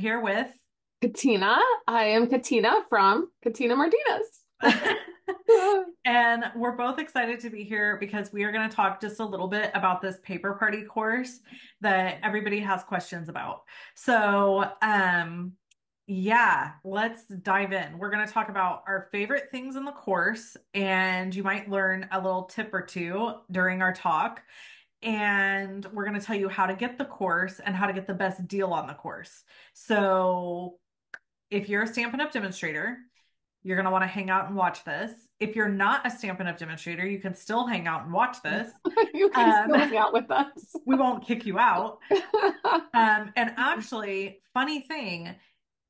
here with Katina. I am Katina from Katina Martinez. and we're both excited to be here because we are going to talk just a little bit about this paper party course that everybody has questions about. So, um, yeah, let's dive in. We're going to talk about our favorite things in the course, and you might learn a little tip or two during our talk. And we're going to tell you how to get the course and how to get the best deal on the course. So, if you're a Stampin' Up! demonstrator, you're going to want to hang out and watch this. If you're not a Stampin' Up! demonstrator, you can still hang out and watch this. you can um, still hang out with us. we won't kick you out. um, and actually, funny thing,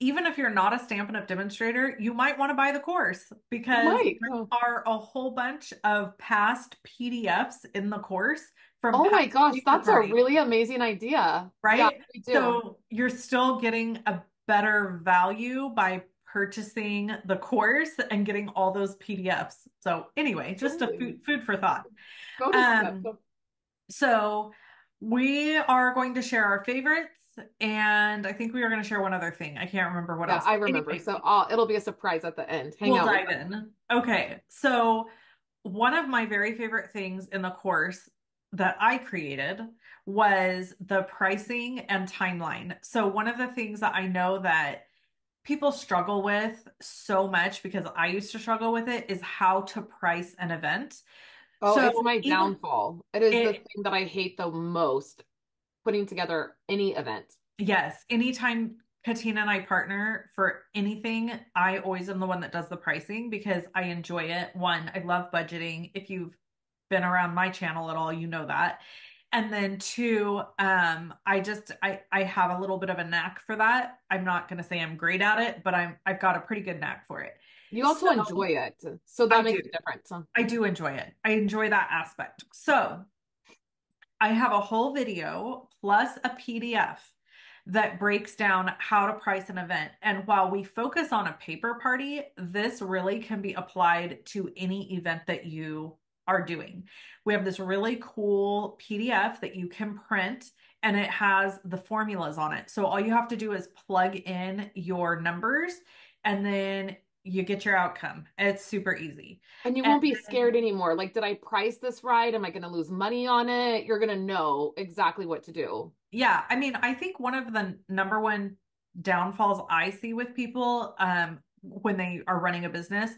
even if you're not a Stampin' Up! demonstrator, you might want to buy the course because there oh. are a whole bunch of past PDFs in the course from Oh my gosh, that's party. a really amazing idea. Right? Yeah, so you're still getting a better value by purchasing the course and getting all those PDFs. So anyway, just a food, food for thought. Um, so we are going to share our favorites and I think we were going to share one other thing. I can't remember what yeah, else. I remember. Anyway, so I'll, it'll be a surprise at the end. Hang we'll dive in. Okay. So one of my very favorite things in the course that I created was the pricing and timeline. So one of the things that I know that people struggle with so much because I used to struggle with it is how to price an event. Oh, so it's my downfall. It is it, the thing that I hate the most putting together any event. Yes. Anytime Katina and I partner for anything, I always am the one that does the pricing because I enjoy it. One, I love budgeting. If you've been around my channel at all, you know that. And then two, um, I just I I have a little bit of a knack for that. I'm not gonna say I'm great at it, but I'm I've got a pretty good knack for it. You also so, enjoy it. So that I makes do. a difference. I do enjoy it. I enjoy that aspect. So I have a whole video plus a PDF that breaks down how to price an event. And while we focus on a paper party, this really can be applied to any event that you are doing. We have this really cool PDF that you can print and it has the formulas on it. So all you have to do is plug in your numbers and then you get your outcome. It's super easy. And you won't be scared anymore. Like, did I price this right? Am I going to lose money on it? You're going to know exactly what to do. Yeah. I mean, I think one of the number one downfalls I see with people um, when they are running a business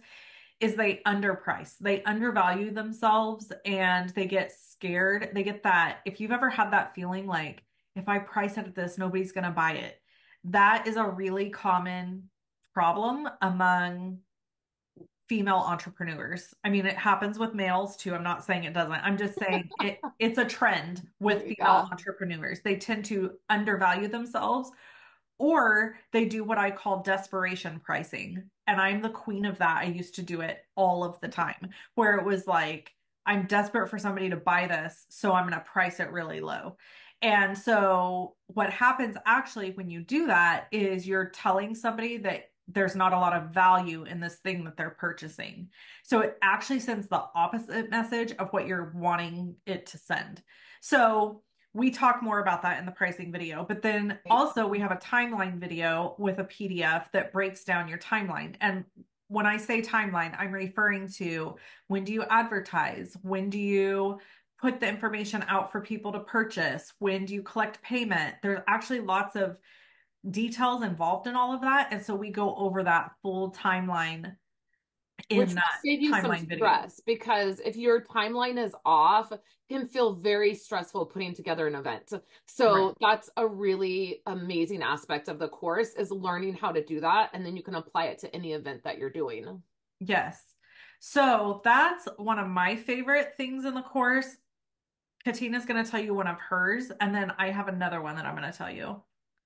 is they underprice. They undervalue themselves and they get scared. They get that. If you've ever had that feeling like, if I price it at this, nobody's going to buy it. That is a really common problem among female entrepreneurs. I mean, it happens with males too. I'm not saying it doesn't. I'm just saying it it's a trend with female yeah. entrepreneurs. They tend to undervalue themselves or they do what I call desperation pricing. And I'm the queen of that. I used to do it all of the time where it was like I'm desperate for somebody to buy this, so I'm going to price it really low. And so what happens actually when you do that is you're telling somebody that there's not a lot of value in this thing that they're purchasing. So it actually sends the opposite message of what you're wanting it to send. So we talk more about that in the pricing video, but then also we have a timeline video with a PDF that breaks down your timeline. And when I say timeline, I'm referring to when do you advertise? When do you put the information out for people to purchase? When do you collect payment? There's actually lots of details involved in all of that. And so we go over that full timeline in Which that save you some stress video. because if your timeline is off, can feel very stressful putting together an event. So right. that's a really amazing aspect of the course is learning how to do that and then you can apply it to any event that you're doing. Yes. So that's one of my favorite things in the course. Katina's going to tell you one of hers and then I have another one that I'm going to tell you.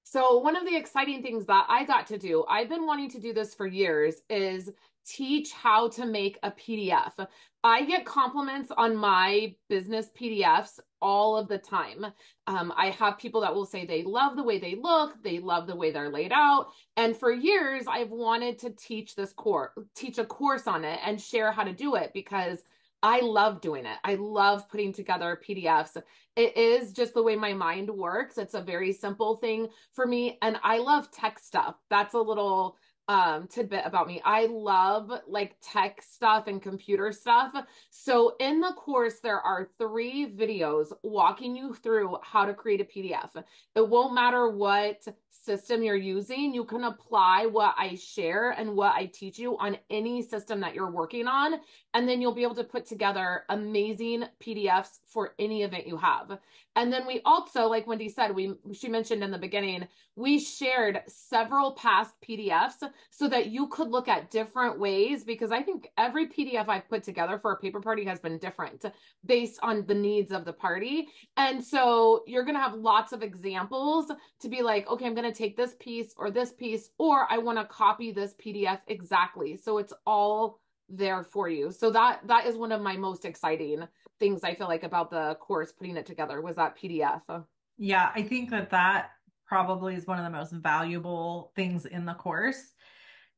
So, one of the exciting things that I got to do, I've been wanting to do this for years, is teach how to make a PDF. I get compliments on my business PDFs all of the time. Um, I have people that will say they love the way they look, they love the way they're laid out. And for years, I've wanted to teach this course, teach a course on it and share how to do it because I love doing it. I love putting together PDFs. It is just the way my mind works. It's a very simple thing for me. And I love tech stuff. That's a little um tidbit about me. I love like tech stuff and computer stuff. So in the course there are 3 videos walking you through how to create a PDF. It won't matter what system you're using, you can apply what I share and what I teach you on any system that you're working on. And then you'll be able to put together amazing PDFs for any event you have. And then we also, like Wendy said, we she mentioned in the beginning, we shared several past PDFs so that you could look at different ways because I think every PDF I've put together for a paper party has been different based on the needs of the party. And so you're going to have lots of examples to be like, okay, I'm going to take this piece or this piece, or I want to copy this PDF exactly. So it's all there for you. So that that is one of my most exciting things I feel like about the course putting it together was that PDF. Yeah, I think that that probably is one of the most valuable things in the course.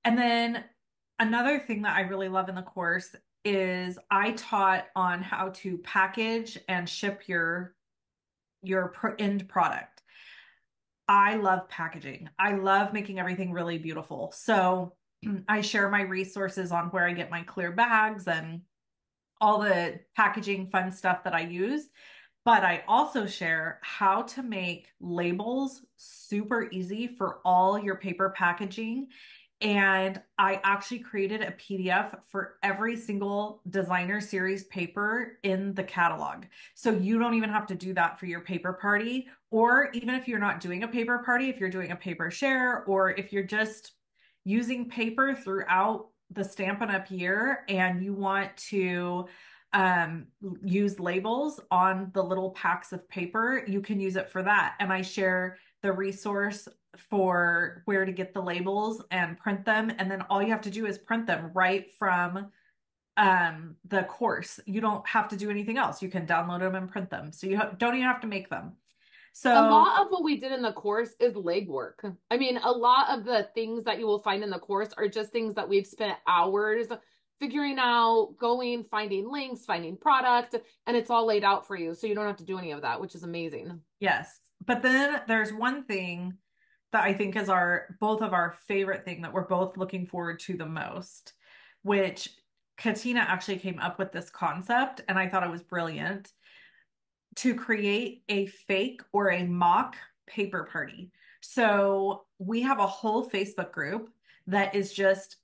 And then another thing that I really love in the course is I taught on how to package and ship your your end product. I love packaging. I love making everything really beautiful. So I share my resources on where I get my clear bags and all the packaging fun stuff that I use. But I also share how to make labels super easy for all your paper packaging. And I actually created a PDF for every single designer series paper in the catalog. So you don't even have to do that for your paper party. Or even if you're not doing a paper party, if you're doing a paper share, or if you're just using paper throughout the Stampin' Up year and you want to um, use labels on the little packs of paper, you can use it for that. And I share the resource for where to get the labels and print them. And then all you have to do is print them right from um, the course. You don't have to do anything else. You can download them and print them. So you don't even have to make them. So a lot of what we did in the course is legwork. I mean, a lot of the things that you will find in the course are just things that we've spent hours figuring out, going, finding links, finding product, and it's all laid out for you. So you don't have to do any of that, which is amazing. Yes. But then there's one thing that I think is our both of our favorite thing that we're both looking forward to the most, which Katina actually came up with this concept and I thought it was brilliant to create a fake or a mock paper party. So we have a whole Facebook group that is just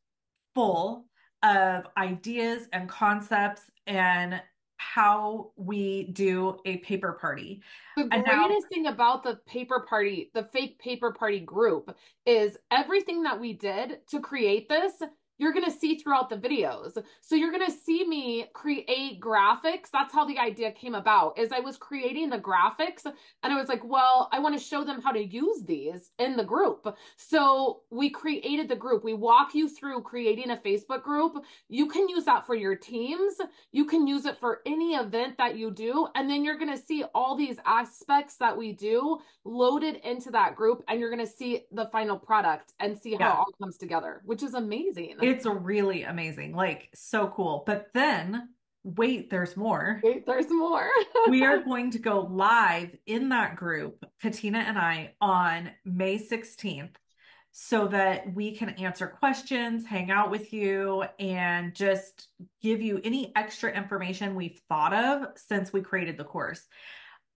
full of ideas and concepts and how we do a paper party. The greatest now, thing about the paper party, the fake paper party group, is everything that we did to create this you're going to see throughout the videos. So you're going to see me create graphics. That's how the idea came about. Is I was creating the graphics and I was like, well, I want to show them how to use these in the group. So we created the group. We walk you through creating a Facebook group. You can use that for your teams. You can use it for any event that you do and then you're going to see all these aspects that we do loaded into that group and you're going to see the final product and see how yeah. it all comes together, which is amazing. It's really amazing. Like so cool. But then wait, there's more. Wait, there's more. we are going to go live in that group, Katina and I, on May 16th so that we can answer questions, hang out with you, and just give you any extra information we've thought of since we created the course.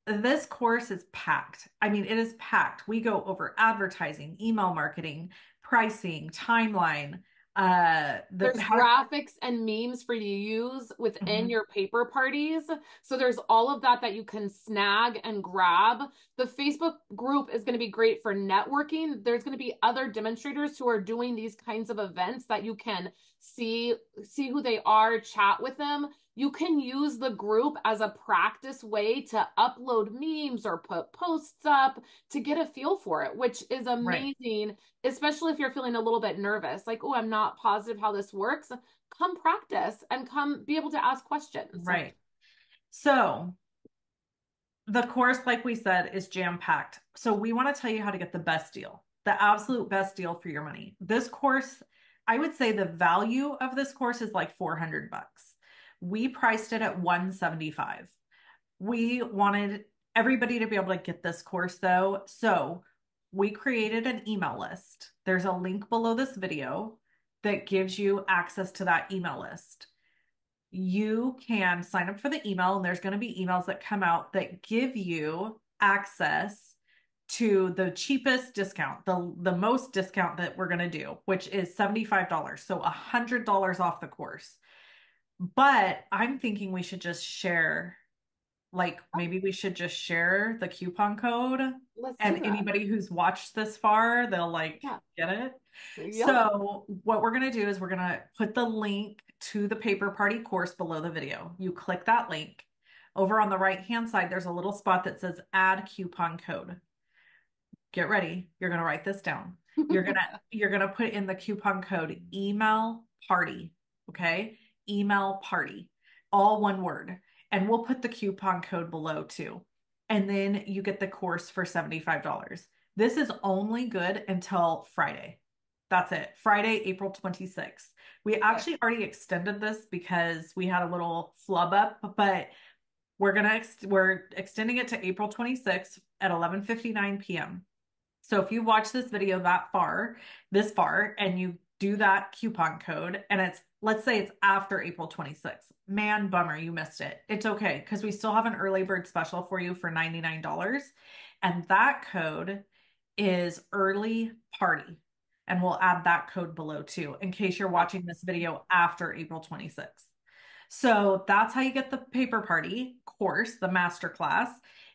This course is packed. I mean, it is packed. We go over advertising, email marketing, pricing, timeline, uh the there's graphics and memes for you to use within mm-hmm. your paper parties. So there's all of that that you can snag and grab. The facebook group is going to be great for networking. There's going to be other demonstrators who are doing these kinds of events that you can see see who they are chat with them you can use the group as a practice way to upload memes or put posts up to get a feel for it, which is amazing, right. especially if you're feeling a little bit nervous. Like, oh, I'm not positive how this works. Come practice and come be able to ask questions. Right. So, the course, like we said, is jam packed. So, we want to tell you how to get the best deal, the absolute best deal for your money. This course, I would say the value of this course is like 400 bucks We priced it at 175. We wanted everybody to be able to get this course though. So we created an email list. There's a link below this video that gives you access to that email list. You can sign up for the email, and there's going to be emails that come out that give you access to the cheapest discount, the, the most discount that we're going to do, which is $75. So $100 off the course. But I'm thinking we should just share like oh. maybe we should just share the coupon code Let's and anybody who's watched this far they'll like yeah. get it. Yeah. so what we're going to do is we're going to put the link to the paper party course below the video. You click that link. Over on the right hand side there's a little spot that says add coupon code. Get ready. You're going to write this down. You're going to you're going to put in the coupon code email party okay email party all one word and we'll put the coupon code below too. And then you get the course for $75. This is only good until Friday. That's it. Friday, April 26th. We actually already extended this because we had a little flub up, but we're going to ex- we're extending it to April 26th at 11:59 p.m. So if you watch this video that far, this far and you do that coupon code and it's let's say it's after April 26th. Man, bummer, you missed it. It's okay because we still have an early bird special for you for $99. And that code is early party. And we'll add that code below too, in case you're watching this video after April 26th. So that's how you get the paper party course, the masterclass,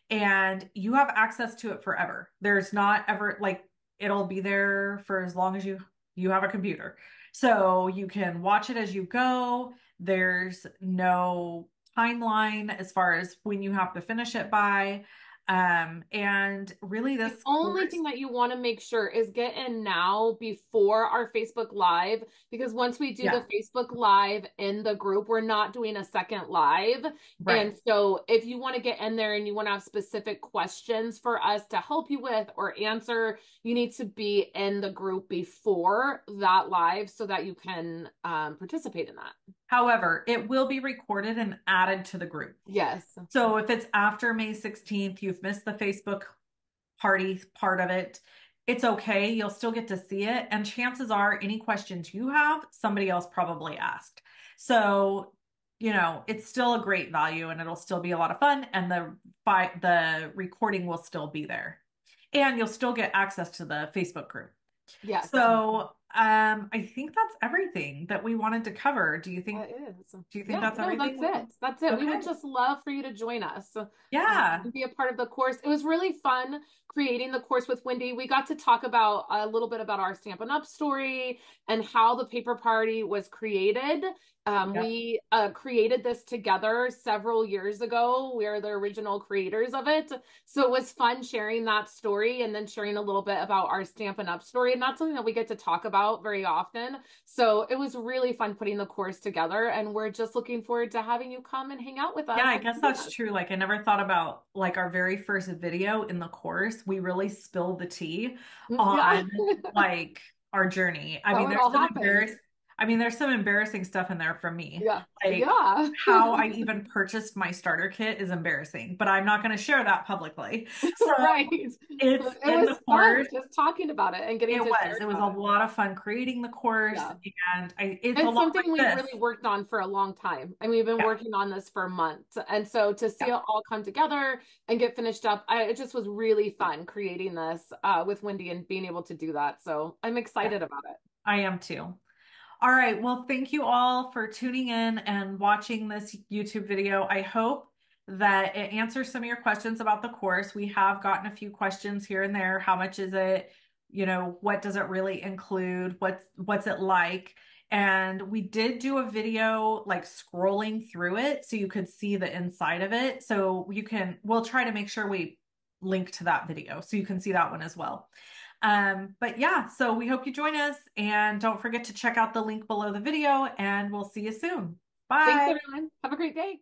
and you have access to it forever. There's not ever like it'll be there for as long as you you have a computer. So you can watch it as you go. There's no timeline as far as when you have to finish it by. Um, and really this the only course... thing that you want to make sure is get in now before our Facebook live because once we do yeah. the Facebook live in the group, we're not doing a second live. Right. And so if you want to get in there and you want to have specific questions for us to help you with or answer, you need to be in the group before that live so that you can um, participate in that. However, it will be recorded and added to the group. Yes. So if it's after May 16th, you've missed the Facebook party part of it, it's okay. You'll still get to see it. And chances are, any questions you have, somebody else probably asked. So, you know, it's still a great value and it'll still be a lot of fun. And the the recording will still be there. And you'll still get access to the Facebook group. Yeah. So um, I think that's everything that we wanted to cover. Do you think that is? Do you think yeah, that's no, everything? That's it. That's it. Okay. We would just love for you to join us. Yeah. Um, be a part of the course. It was really fun creating the course with Wendy. We got to talk about a little bit about our Stampin' Up story and how the paper party was created um. We uh, created this together several years ago. We are the original creators of it. So it was fun sharing that story and then sharing a little bit about our Stampin' Up story. And not something that we get to talk about very often. So it was really fun putting the course together. And we're just looking forward to having you come and hang out with us. Yeah, I guess that's true. Like, I never thought about like our very first video in the course. We really spilled the tea mm, on like our journey. I mean, there's some embarrassing I mean, there's some embarrassing stuff in there from me. Yeah. Like yeah. how I even purchased my starter kit is embarrassing, but I'm not going to share that publicly. So right. It's it in the course. Just talking about it and getting it was. It was a lot of fun creating the course yeah. and I it's, it's something like we this. really worked on for a long time. And we've been yeah. working on this for months. And so to see yeah. it all come together and get finished up, I, it just was really fun creating this uh, with Wendy and being able to do that. So I'm excited about it. I am too. All right. Well, thank you all for tuning in and watching this YouTube video. I hope that it answers some of your questions about the course. We have gotten a few questions here and there. How much is it? You know, what does it really include? What's what's it like? And we did do a video like scrolling through it so you could see the inside of it. So you can we'll try to make sure we link to that video so you can see that one as well. Um, but yeah, so we hope you join us and don't forget to check out the link below the video and we'll see you soon. Bye. Thanks everyone. Have a great day.